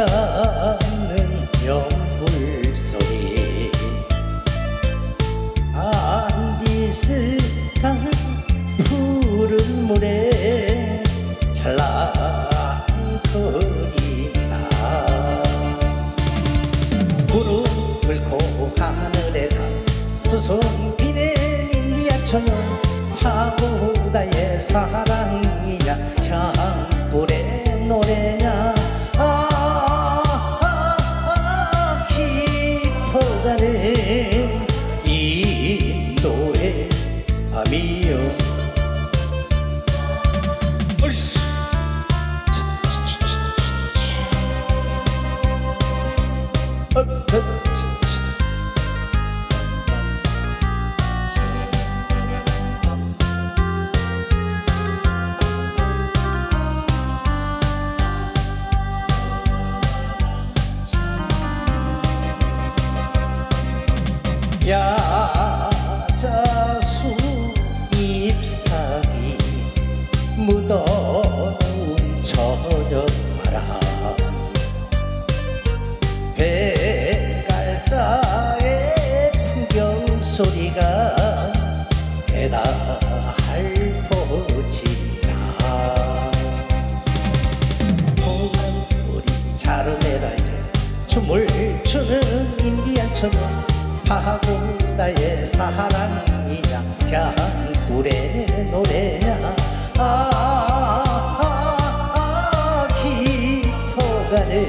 않는 연불 소리 안디스한 푸른 물에 찰랑 거리나. 구름 끓고 하늘에 다두손 비는 인디아처럼 파고다의 사 인도의 밤이여 어, 어, 무더운 저녁 바람 백갈사의 풍경 소리가 대다 핥어지나 소리 자르메라에 춤을 추는 인디안처럼 파고다의 사랑이야 향불의 노래야 아, 아, 아 깊어가는